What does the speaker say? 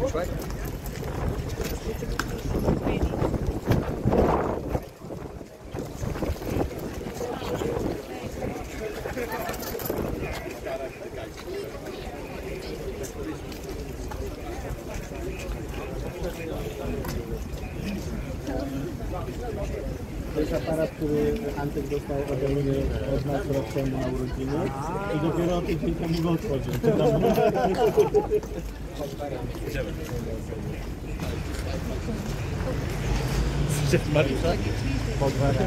Which way? To jest aparat, który Antek dostał ode mnie od nas rok temu na urodziny i dopiero tydzień temu go tam Mariusza? po dwa razy.